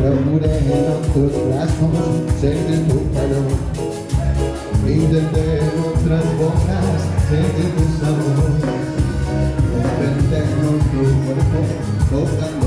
Thank you. tu cuerpo, toca